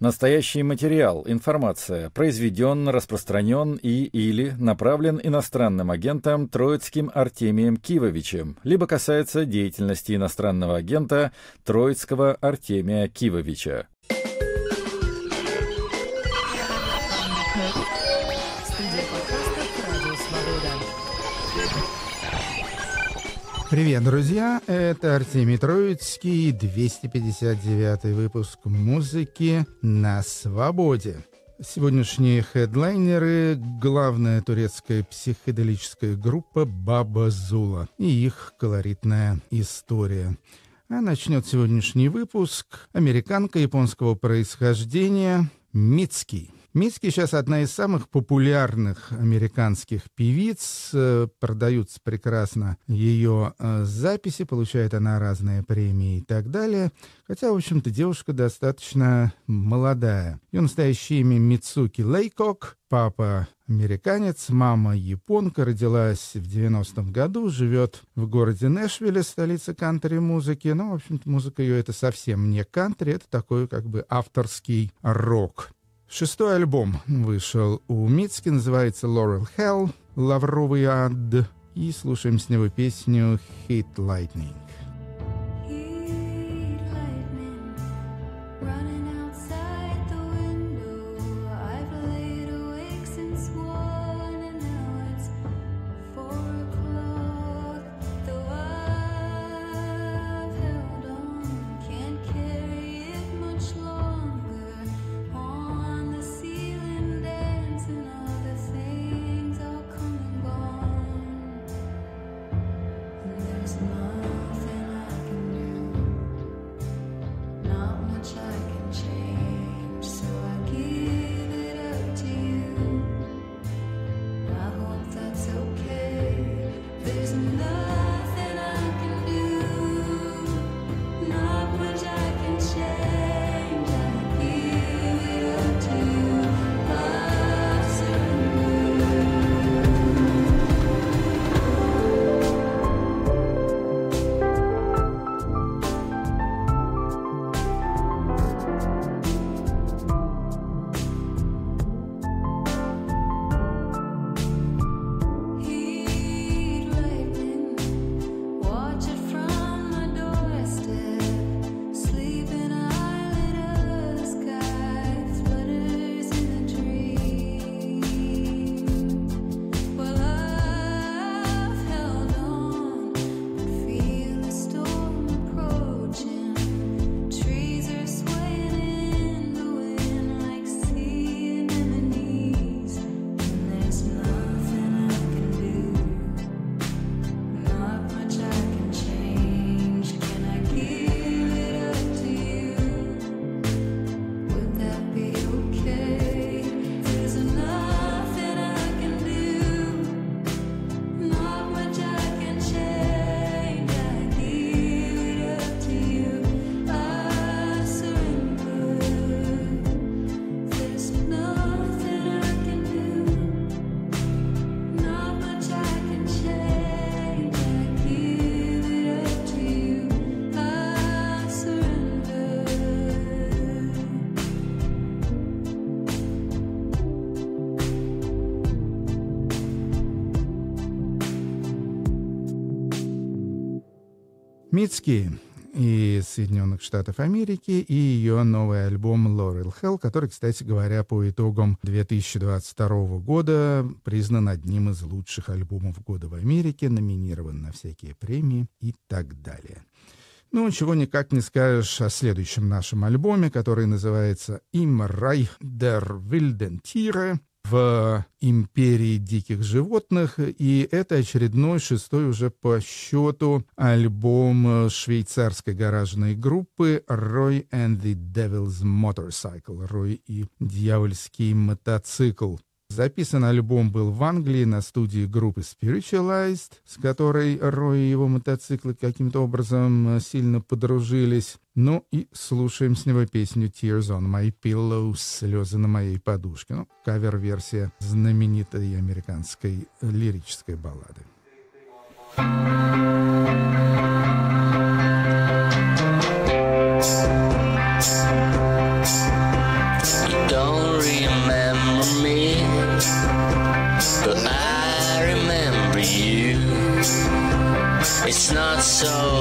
Настоящий материал, информация, произведен, распространен и или направлен иностранным агентом Троицким Артемием Кивовичем, либо касается деятельности иностранного агента Троицкого Артемия Кивовича. Привет, друзья! Это Артемий Троицкий, 259 выпуск музыки на свободе. Сегодняшние хедлайнеры — главная турецкая психоделическая группа «Баба Зула» и их колоритная история. А начнет сегодняшний выпуск американка японского происхождения Мицки. Миски сейчас одна из самых популярных американских певиц. Э, продаются прекрасно ее э, записи, получает она разные премии и так далее. Хотя, в общем-то, девушка достаточно молодая. Ее настоящее имя Мицуки Лейкок. Папа американец, мама японка, родилась в 90-м году, живет в городе Нэшвилле, столице кантри-музыки. Ну, в общем-то, музыка ее это совсем не кантри, это такой как бы авторский рок. Шестой альбом вышел у Мицки, называется «Laurel Hell», «Лавровый ад», и слушаем с него песню «Hit Lightning». Мицки из Соединенных Штатов Америки и ее новый альбом «Laurel Hell», который, кстати говоря, по итогам 2022 года признан одним из лучших альбомов года в Америке, номинирован на всякие премии и так далее. Ну, чего никак не скажешь о следующем нашем альбоме, который называется «Im Reich der Wilden Tiere», в «Империи диких животных», и это очередной, шестой уже по счету альбом швейцарской гаражной группы «Roy and the Devil's Motorcycle» «Рой и дьявольский мотоцикл». Записан альбом был в Англии на студии группы Spiritualized, с которой Рой и его мотоциклы каким-то образом э, сильно подружились. Ну и слушаем с него песню Tears on My Pillow, слезы на моей подушке. Ну, кавер-версия знаменитой американской лирической баллады. So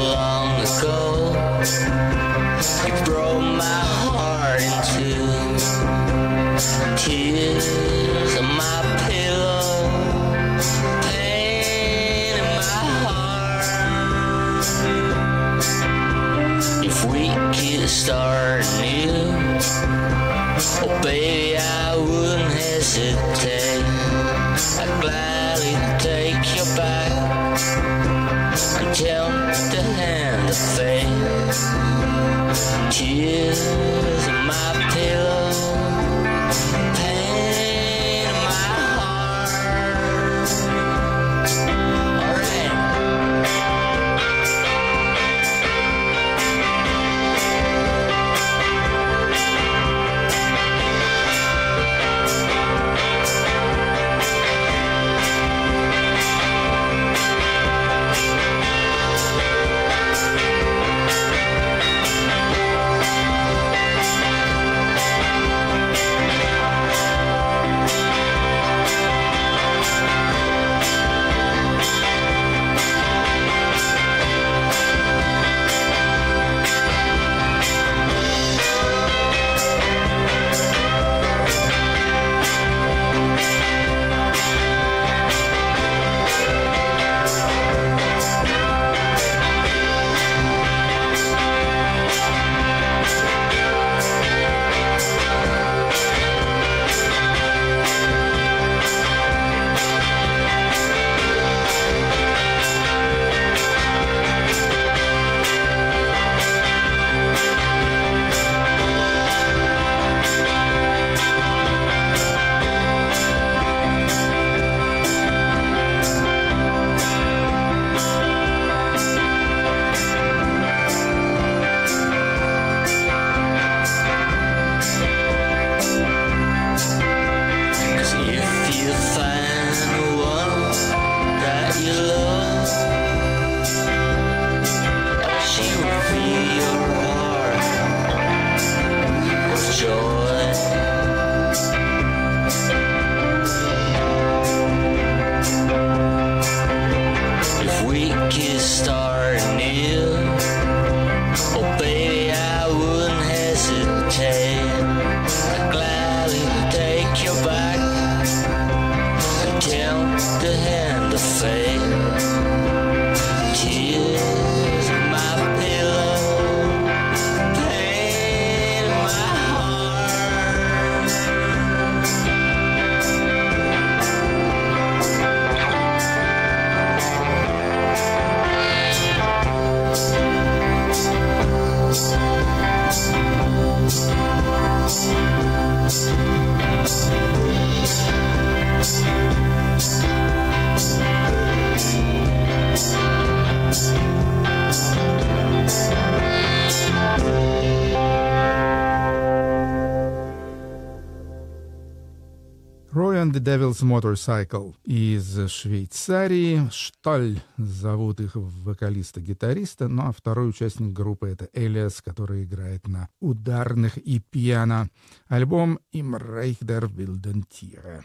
Devil's Motorcycle из Швейцарии. Шталь зовут их вокалиста-гитариста, ну а второй участник группы это Элиас, который играет на ударных и пиано. Альбом «Им Рейхдер Вильдентире».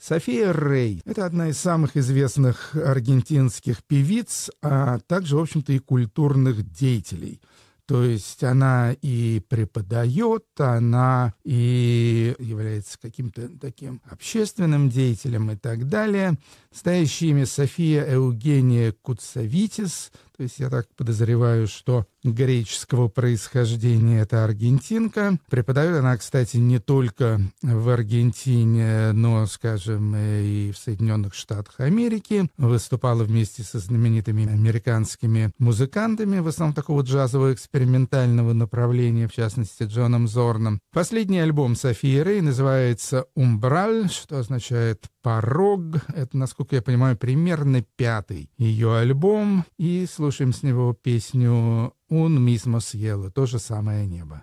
София Рей — это одна из самых известных аргентинских певиц, а также, в общем-то, и культурных деятелей — то есть она и преподает, она и является каким-то таким общественным деятелем и так далее. Настоящее имя София Евгения Куцавитис, то есть я так подозреваю, что греческого происхождения это аргентинка. Преподает она, кстати, не только в Аргентине, но, скажем, и в Соединенных Штатах Америки. Выступала вместе со знаменитыми американскими музыкантами, в основном такого джазового экспериментального направления, в частности, Джоном Зорном. Последний альбом Софии Рей называется «Умбраль», что означает «порог». Это, насколько я понимаю, примерно пятый ее альбом. И слушаем с него песню «Un mismo cielo», то же самое небо.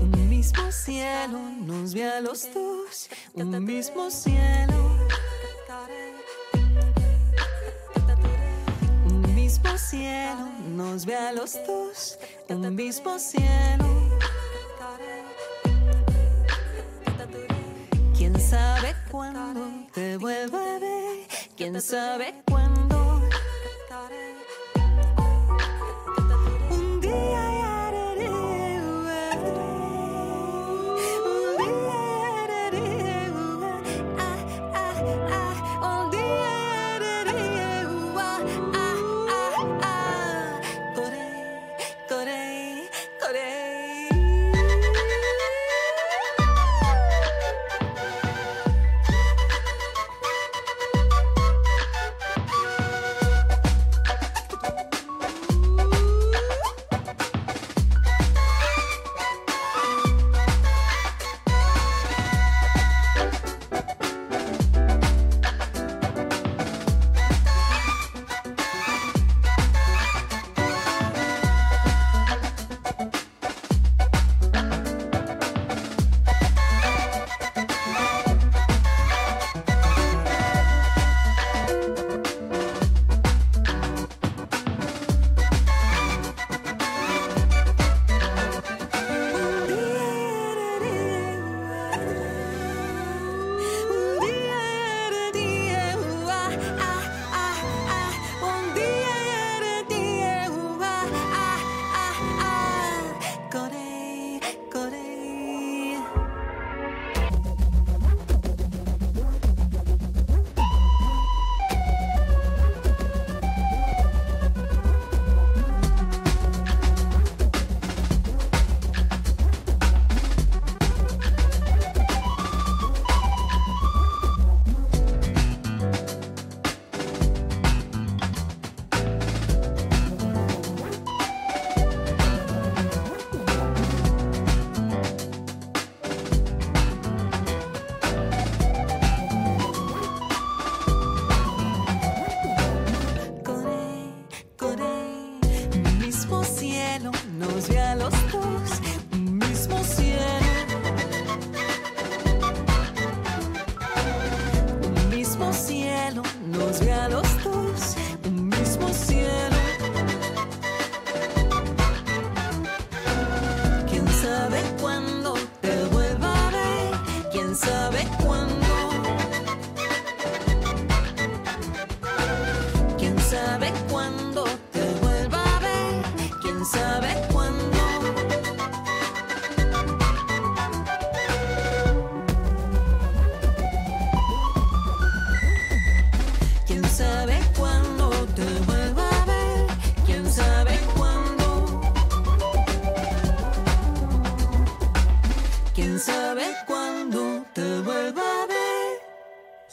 Un mismo cielo nos ve a los dos, un mismo cielo. Un mismo cielo nos ve a los dos, un mismo cielo. ¿Quién sabe cuándo te vuelva a ver? ¿Quién sabe cuándo?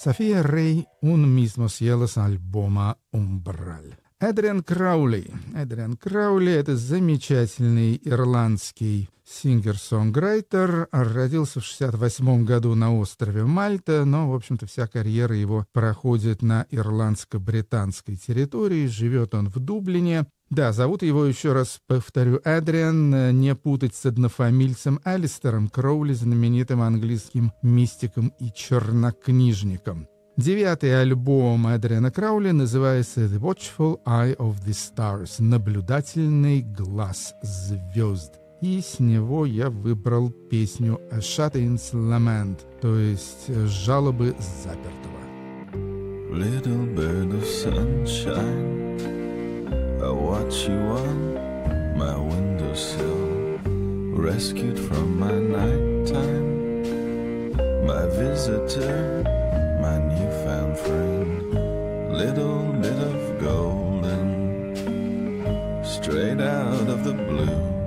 София Рей «Un mismo cielo» с альбома «Умбраль». Эдриан Краули. Эдриан Краули — это замечательный ирландский сингер-сонграйтер. Родился в 68 году на острове Мальта, но, в общем-то, вся карьера его проходит на ирландско-британской территории. Живет он в Дублине. Да, зовут его, еще раз повторю, Эдриан, не путать с однофамильцем Алистером Кроули, знаменитым английским мистиком и чернокнижником. Девятый альбом Эдриана Краули называется «The Watchful Eye of the Stars» — «Наблюдательный глаз звезд». И с него я выбрал песню «A Shut-in's Lament», то есть «Жалобы запертого». Little bird of sunshine I watch you on my windowsill Rescued from my nighttime My visitor my newfound friend, little bit of golden, straight out of the blue.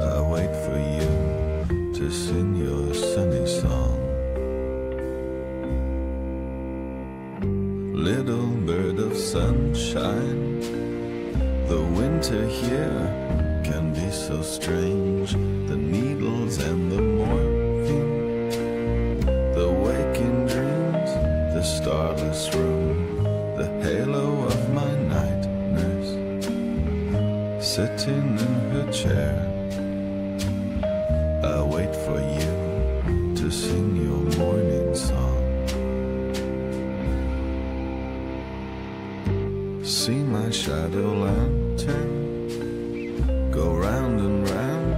I wait for you to sing your sunny song. Little bird of sunshine, the winter here can be so strange. The needles and the morphine the waking dreams, the starless room, the halo of my night nurse, sitting in her chair. Sing your morning song. See my shadow lantern go round and round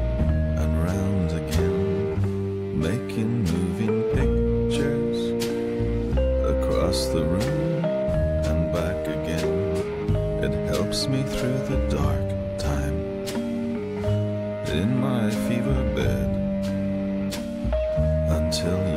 and round again, making moving pictures across the room and back again. It helps me through the dark Until.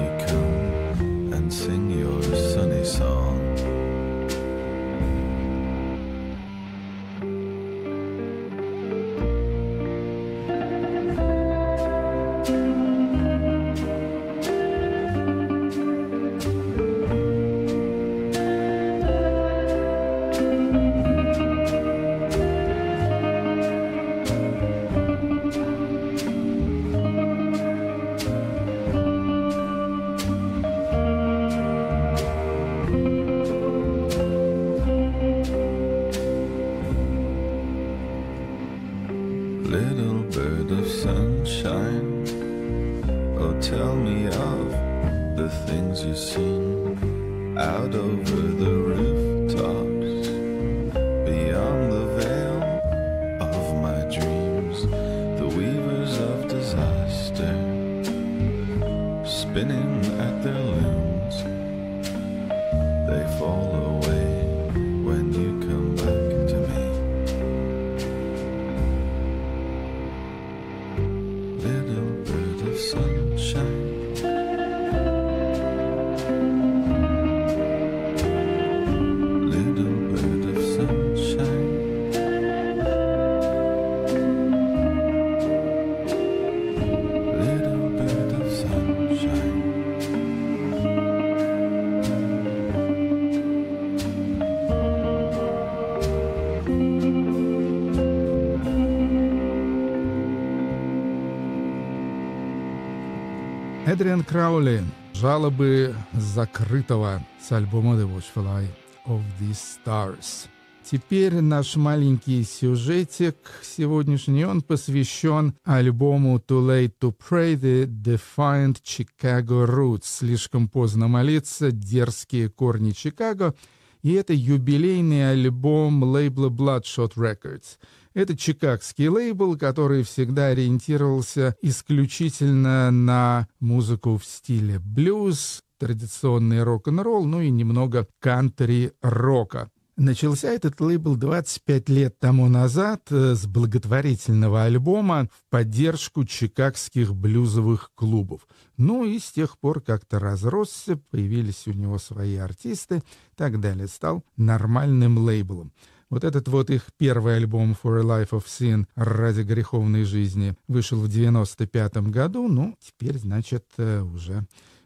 Эдриан Краули. Жалобы закрытого с альбома The Watchful Eye of the Stars. Теперь наш маленький сюжетик сегодняшний, он посвящен альбому Too Late to Pray The Defiant Chicago Roots. Слишком поздно молиться, дерзкие корни Чикаго. И это юбилейный альбом лейбла Bloodshot Records. Это чикагский лейбл, который всегда ориентировался исключительно на музыку в стиле блюз, традиционный рок-н-ролл, ну и немного кантри-рока. Начался этот лейбл 25 лет тому назад э, с благотворительного альбома в поддержку чикагских блюзовых клубов. Ну и с тех пор как-то разросся, появились у него свои артисты, так далее. Стал нормальным лейблом. Вот этот вот их первый альбом «For a Life of Sin» ради греховной жизни вышел в 95 году, ну, теперь, значит, э, уже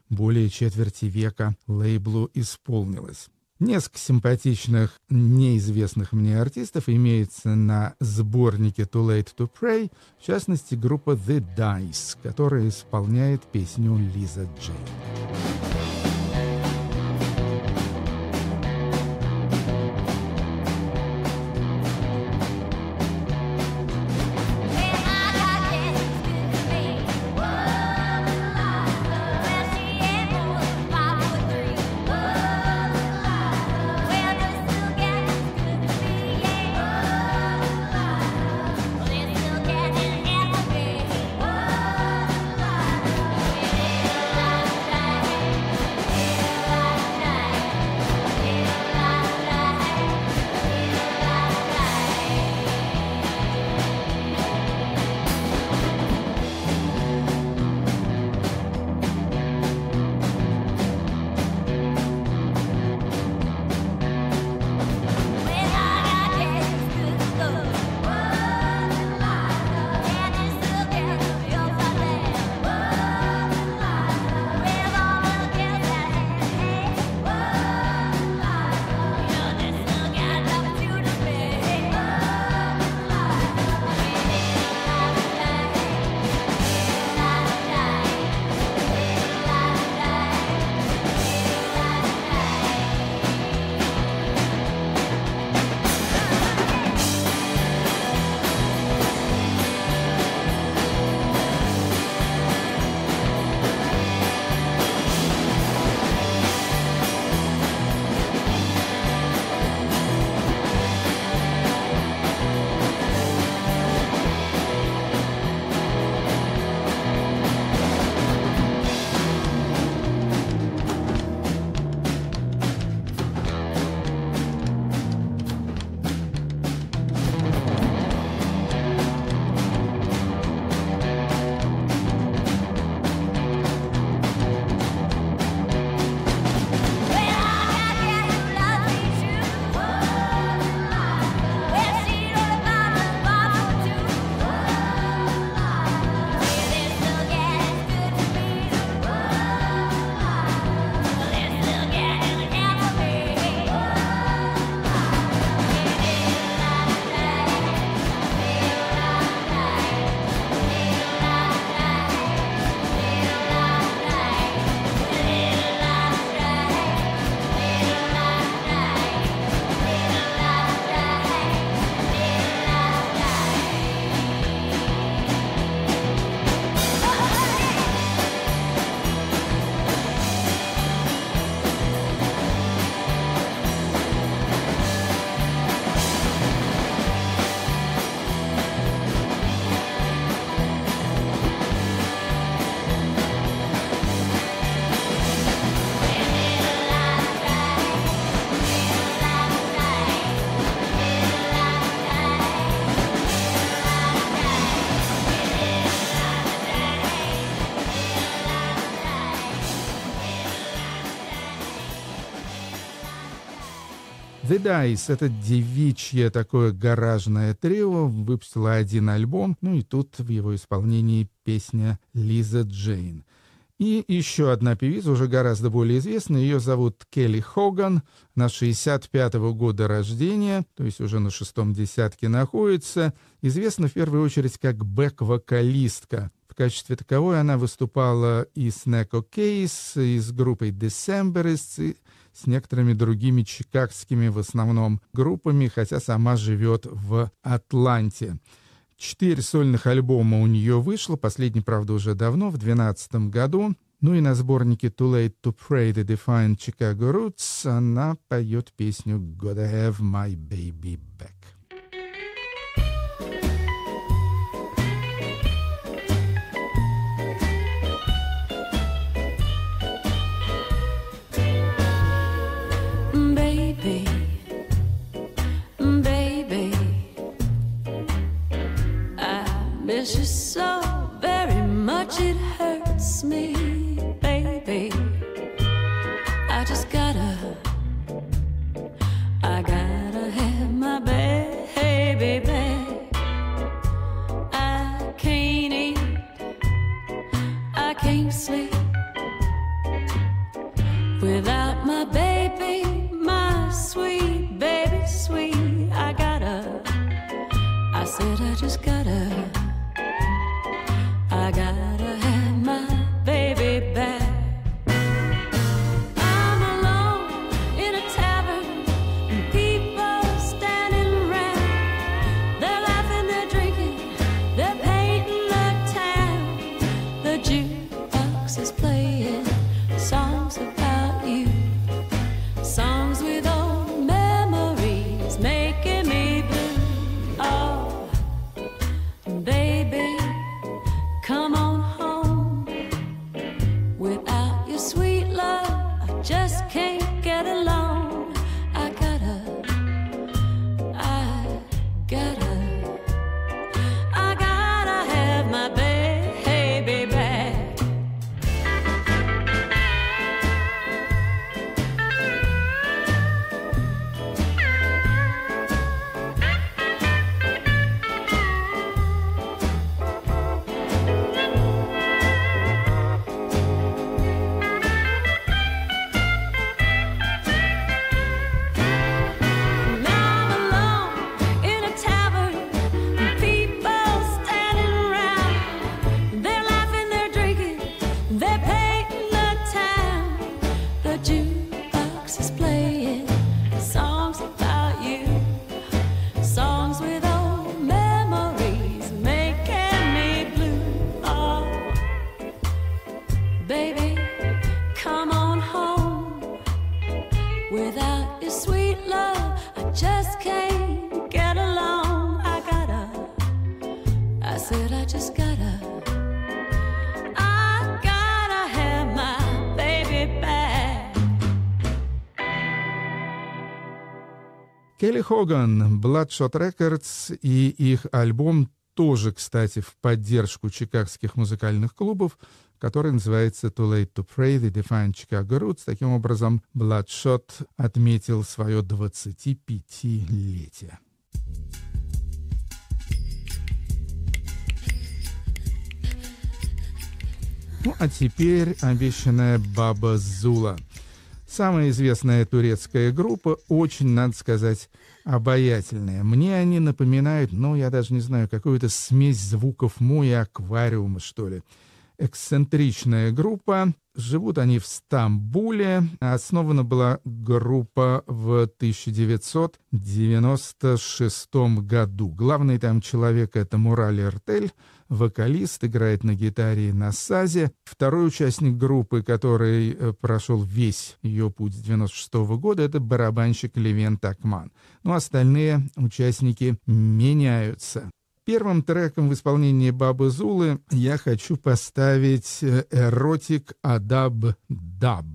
более четверти века лейблу исполнилось. Несколько симпатичных, неизвестных мне артистов имеется на сборнике Too Late to Pray, в частности, группа The Dice, которая исполняет песню Лиза Джейн. Dice — это девичье такое гаражное трио, выпустила один альбом, ну и тут в его исполнении песня «Лиза Джейн». И еще одна певица, уже гораздо более известная, ее зовут Келли Хоган, на 65-го года рождения, то есть уже на шестом десятке находится, известна в первую очередь как бэк-вокалистка. Качестве таковой она выступала и с Неко Кейс, и с группой Decemberists, с некоторыми другими чикагскими в основном группами, хотя сама живет в Атланте. Четыре сольных альбома у нее вышло, последний, правда, уже давно, в 2012 году. Ну и на сборнике «Too Late to Pray the Defined Chicago Roots» она поет песню «Gotta Have My Baby Back». Miss you so very much it hurts me, Келли Хоган, Bloodshot Records и их альбом тоже, кстати, в поддержку чикагских музыкальных клубов, который называется «Too Late to Pray The Defiant Chicago Roots». Таким образом, Bloodshot отметил свое 25-летие. Ну, а теперь обещанная Баба Зула. Самая известная турецкая группа, очень, надо сказать, обаятельная. Мне они напоминают, ну, я даже не знаю, какую-то смесь звуков мой аквариума, что ли эксцентричная группа. Живут они в Стамбуле. Основана была группа в 1996 году. Главный там человек — это Мурали Эртель, вокалист, играет на гитаре и на сазе. Второй участник группы, который э, прошел весь ее путь с 96 года, это барабанщик Левент Акман. Ну, остальные участники меняются. Первым треком в исполнении Бабы Зулы я хочу поставить э, «Erotik Adab Dub».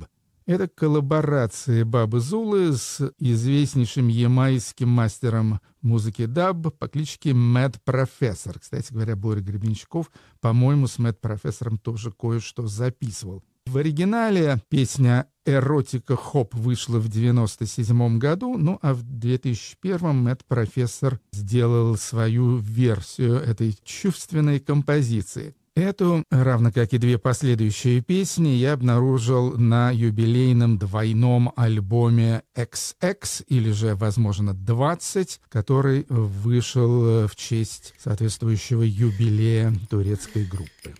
Это коллаборация Бабы Зулы с известнейшим ямайским мастером музыки даб по кличке Mad Professor. Кстати говоря, Боря Гребенщиков, по-моему, с Mad Professor ом тоже кое-что записывал. В оригинале песня «Erotika Hop» вышла в 1997 году, ну а в 2001 Mad Professor сделал свою версию этой чувственной композиции. Эту, равно как и две последующие песни, я обнаружил на юбилейном двойном альбоме XX, или же, возможно, 20, который вышел в честь соответствующего юбилея турецкой группы.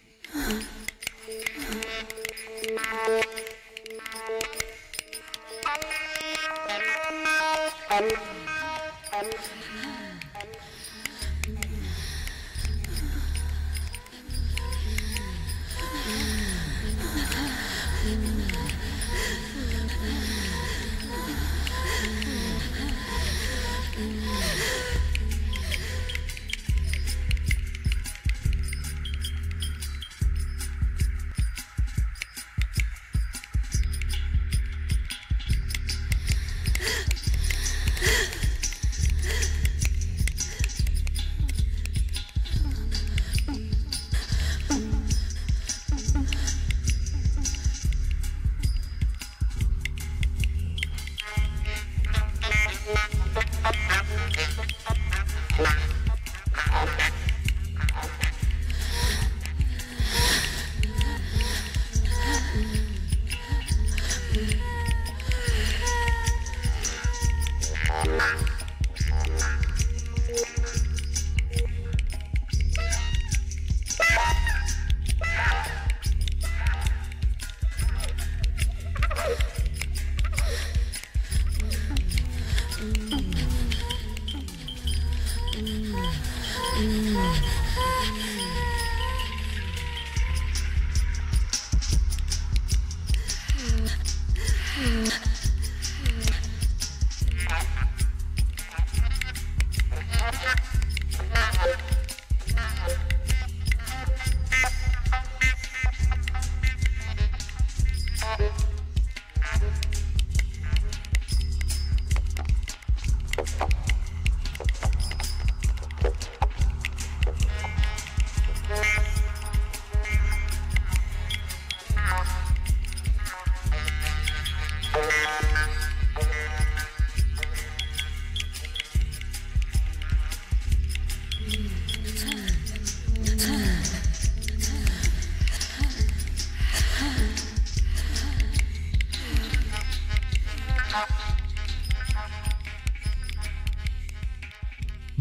Mm.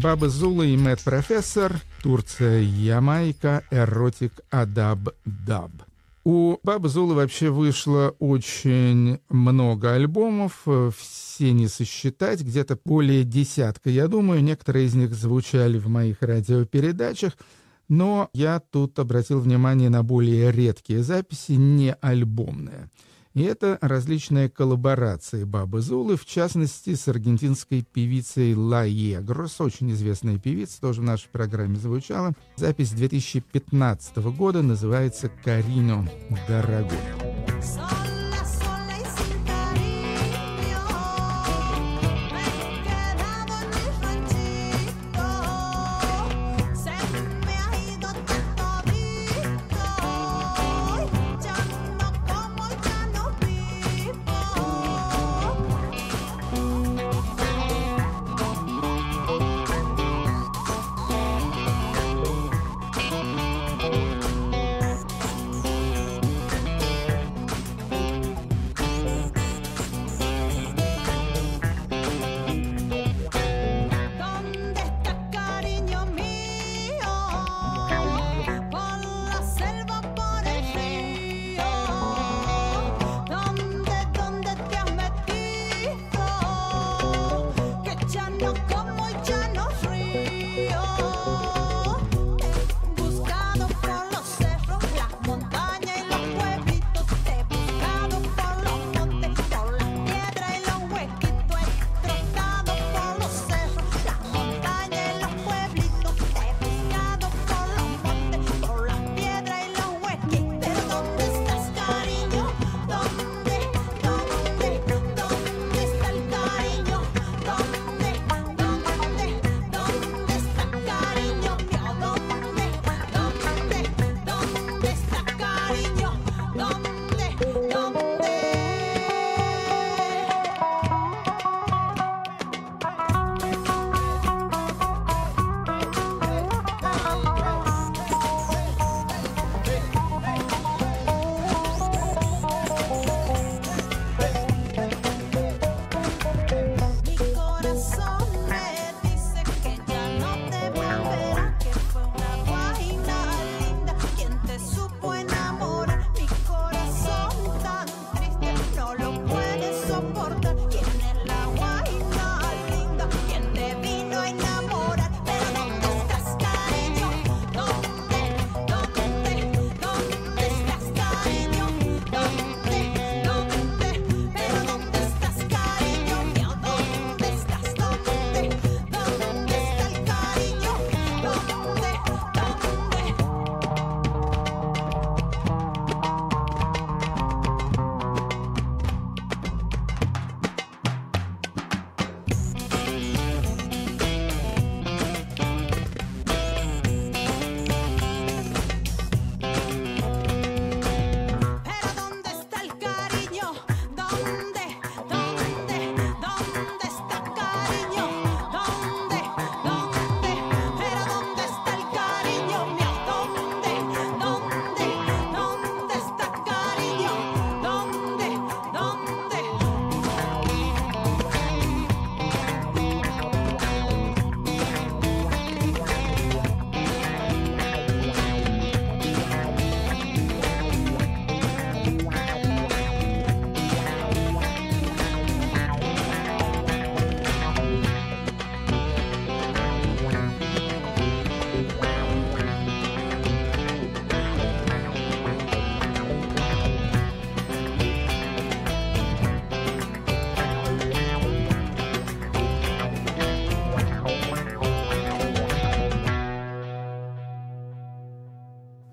Баба Зула и Mad Professor, Турция, Ямайка, Erotik Adab Dub. У Бабы Зулы вообще вышло очень много альбомов, все не сосчитать, где-то более десятка, я думаю, некоторые из них звучали в моих радиопередачах, но я тут обратил внимание на более редкие записи, не альбомные. И это различные коллаборации Бабы Зулы, в частности, с аргентинской певицей La Yegros, очень известная певица, тоже в нашей программе звучала. Запись 2015 года называется «Cariño, дорогой».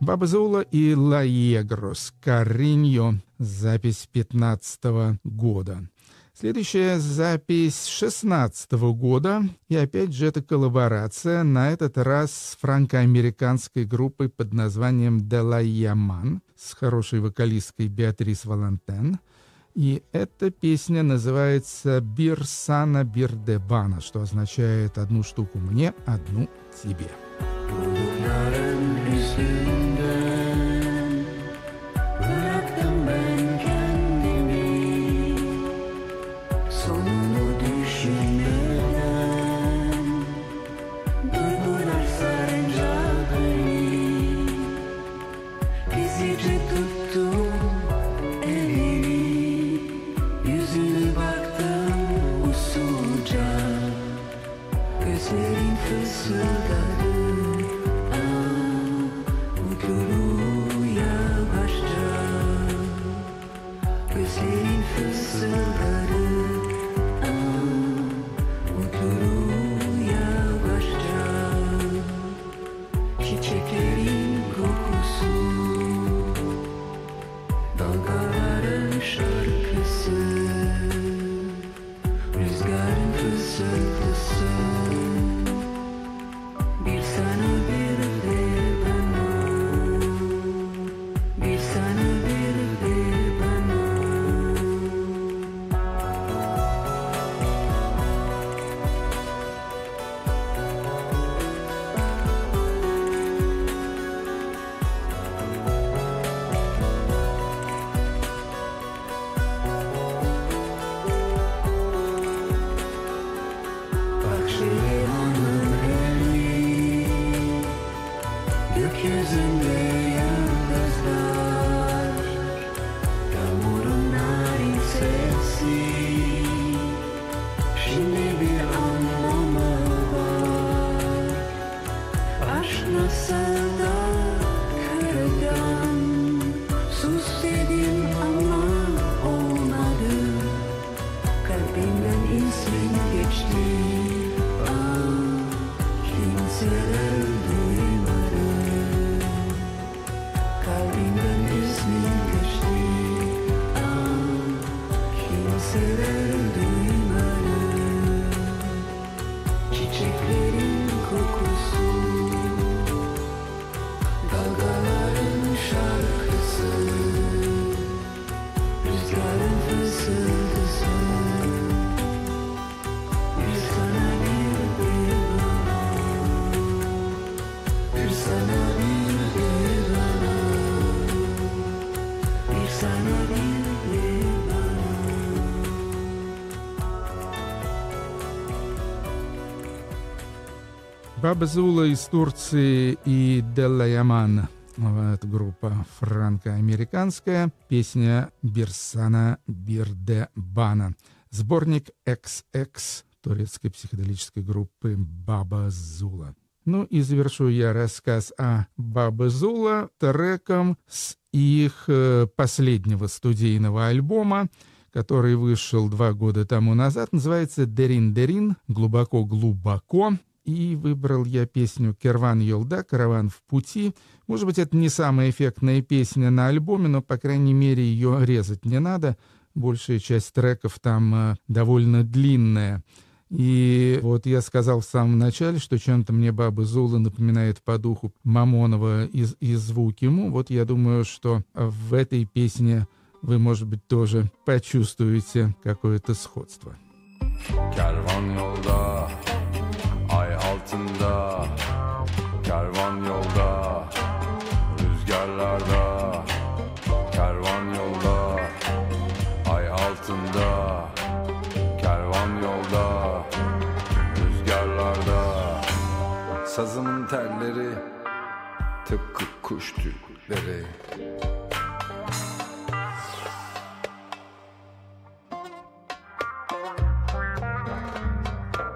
Баба Зула и Ла Егрос, Кариньо, запись 15 года. Следующая запись 16 года, и опять же это коллаборация, на этот раз с франко-американской группой под названием Делайяман с хорошей вокалисткой Беатрис Валантен. И эта песня называется «Бирсана Бирдебана», что означает «одну штуку мне, одну тебе». Баба Зула из Турции и Делла Яман. Это группа франко-американская. Песня Бирсана Бирдебана. Сборник XX турецкой психоделической группы Баба Зула. Ну и завершу я рассказ о Баба Зула треком с их э, последнего студийного альбома, который вышел два года тому назад. Называется «Дерин Дерин», «Глубоко-глубоко». И выбрал я песню «Керван Йолда», «Караван в пути». Может быть, это не самая эффектная песня на альбоме, но, по крайней мере, ее резать не надо. Большая часть треков там э, довольно длинная. И вот я сказал в самом начале, что чем-то мне Баба Зула напоминает по духу Мамонова из звуки ему. Вот я думаю, что в этой песне вы, может быть, тоже почувствуете какое-то сходство. Kervan yolda altında Kervan yolda rüzgarlarda Kervan yolda ay altında Kervan yolda rüzgarlarda. Sazımın telleri tıpkı kuş tüyleri.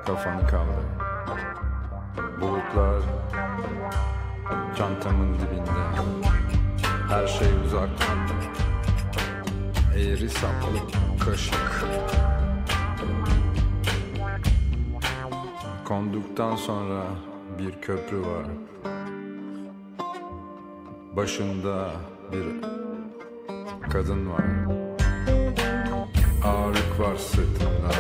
Kafanı kaldır Her şey uzak Eğri saplı kaşık. Konduktan sonra bir köprü var. Başında bir kadın var. Ağırlık var sırtında.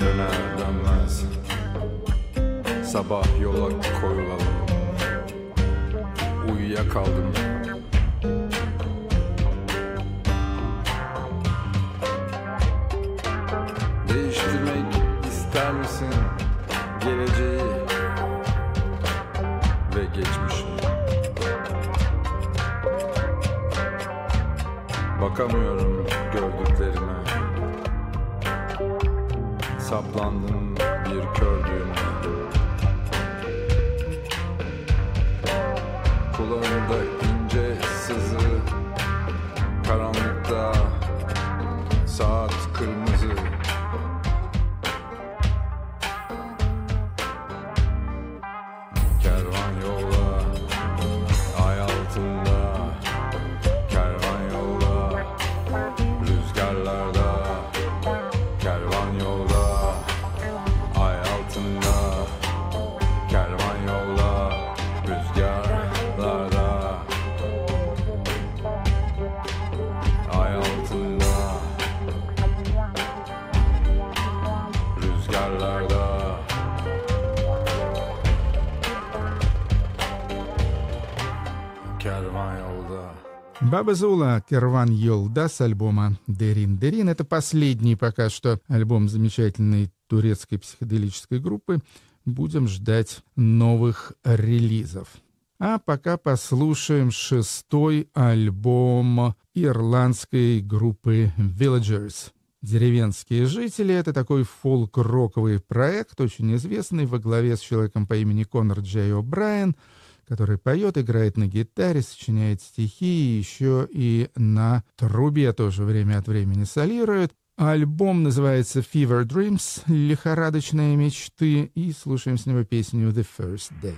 Döner dönmez Sabah yola koyulalım Uyuyakaldım. Değiştirmek ister misin geleceği ve geçmişi? Bakamıyorum gördüklerime. Saplandım Баба Зула «Керван Йолда» с альбома «Дерин Дерин». Это последний пока что альбом замечательной турецкой психоделической группы. Будем ждать новых релизов. А пока послушаем шестой альбом ирландской группы Villagers. «Деревенские жители» — это такой фолк-роковый проект, очень известный, во главе с человеком по имени Конор Джей О'Брайен — который поет, играет на гитаре, сочиняет стихи, еще и на трубе тоже время от времени солирует. Альбом называется «Fever Dreams» — «Лихорадочные мечты», и слушаем с него песню «The First Day».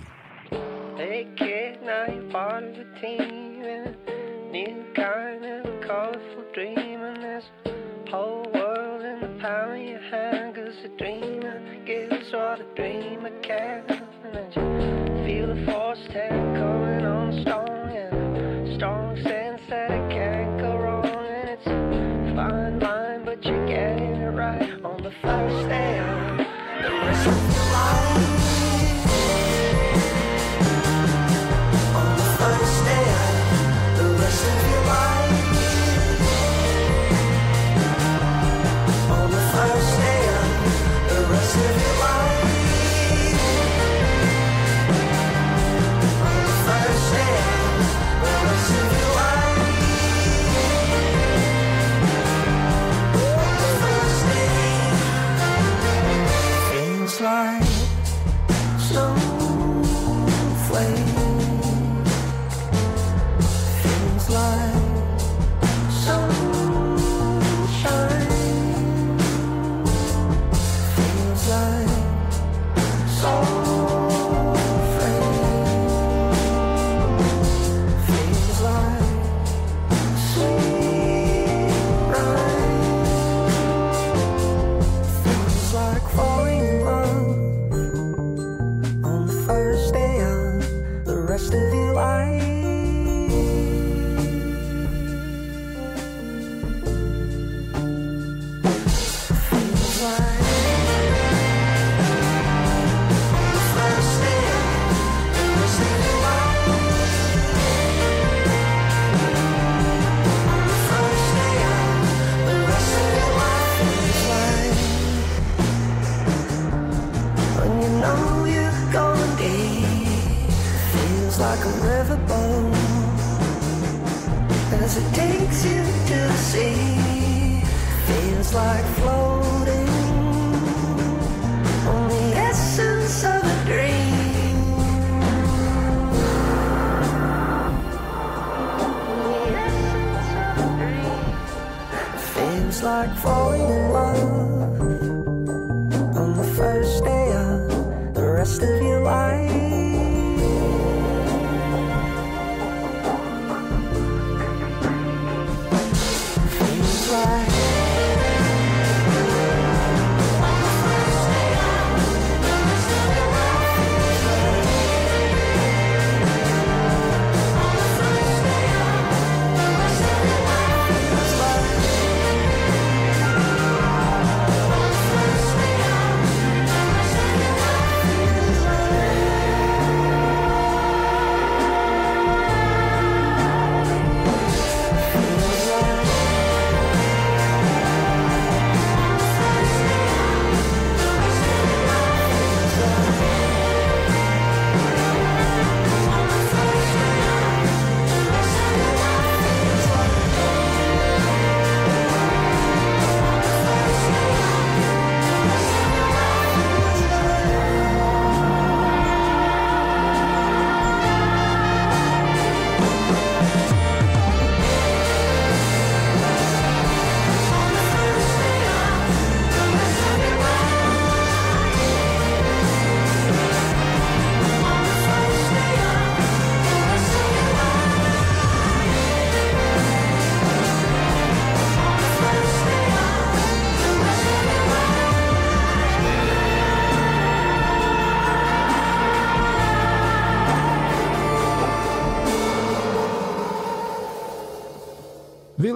Dreamer can you feel the force hand coming on strong and strong sense that it can't go wrong. And it's a fine line but you're getting it right on the first day. the rest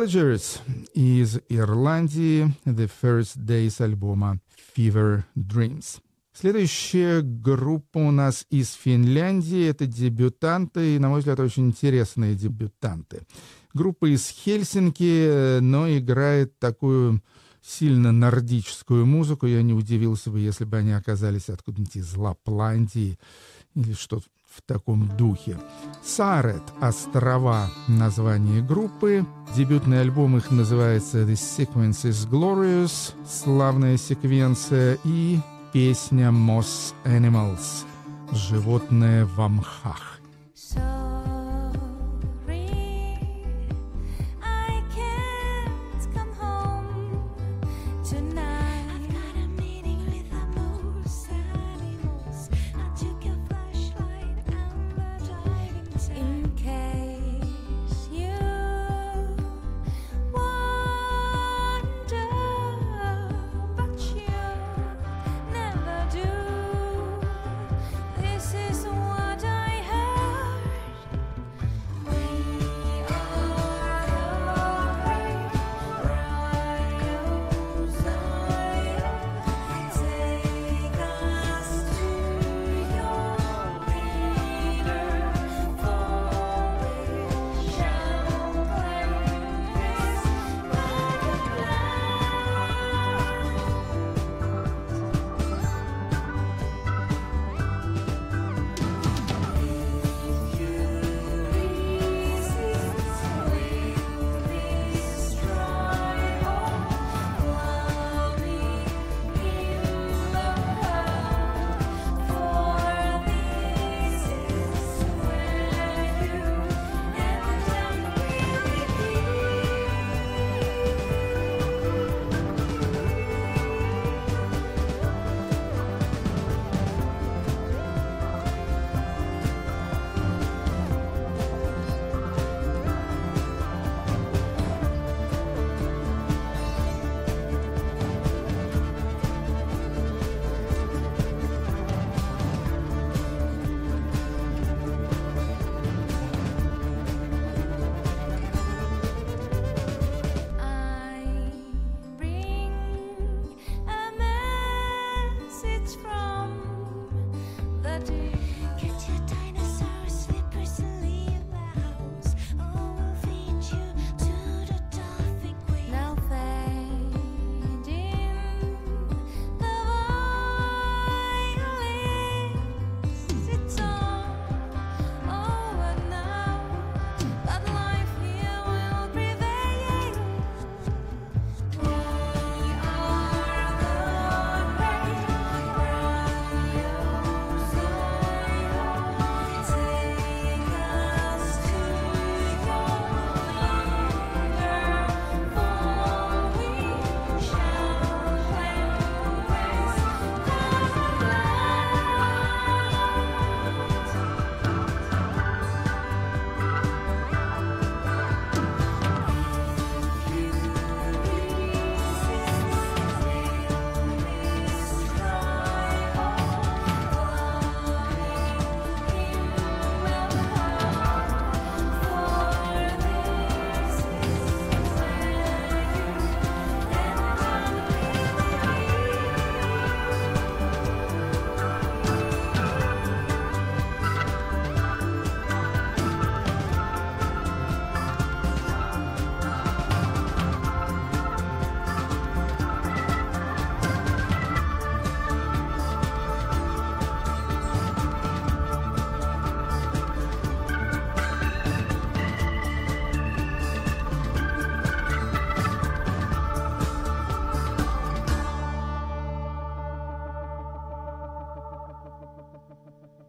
Villagers из Ирландии, The First Days альбома Fever Dreams. Следующая группа у нас из Финляндии. Это дебютанты, и, на мой взгляд, очень интересные дебютанты. Группа из Хельсинки, но играет такую сильно нордическую музыку. Я не удивился бы, если бы они оказались откуда-нибудь из Лапландии или что-то в таком духе. Сарет «Острова» — название группы. Дебютный альбом их называется «The Sequence is Glorious» — «Славная секвенция» и песня «Moss Animals» — «Животное в мхах».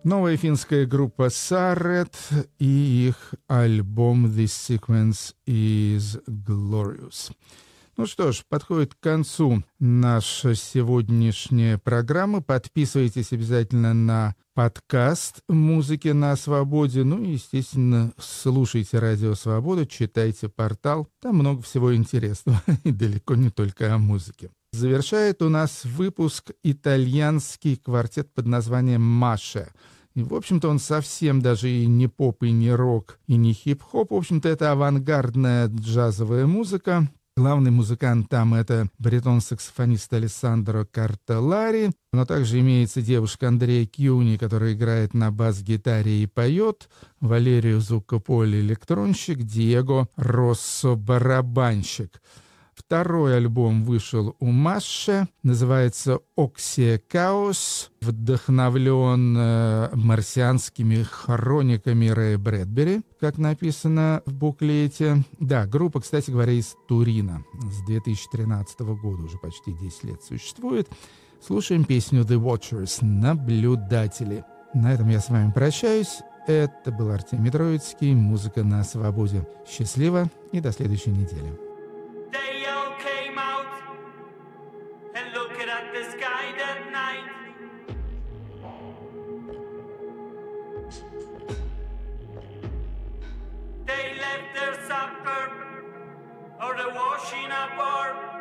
Новая финская группа Sarret и их альбом This Sequence is Glorious. Ну что ж, подходит к концу наша сегодняшняя программа. Подписывайтесь обязательно на подкаст «Музыки на свободе». Ну и, естественно, слушайте «Радио Свобода», читайте портал. Там много всего интересного, и далеко не только о музыке. Завершает у нас выпуск итальянский квартет под названием «Маша». И, в общем-то, он совсем даже и не поп, и не рок, и не хип-хоп. В общем-то, это авангардная джазовая музыка. Главный музыкант там — это баритон-саксофонист Алессандро Картелари, но также имеется девушка Андрея Кьюни, которая играет на бас-гитаре и поет, Валерию Зукополи — электронщик, Диего Россо — барабанщик. Второй альбом вышел у Маше, называется «Оксия Каос», вдохновлен э, марсианскими хрониками Рэя Брэдбери, как написано в буклете. Да, группа, кстати говоря, из Турина. С 2013 года уже почти 10 лет существует. Слушаем песню «The Watchers» — «Наблюдатели». На этом я с вами прощаюсь. Это был Артемий Троицкий, «Музыка на свободе». Счастливо и до следующей недели. for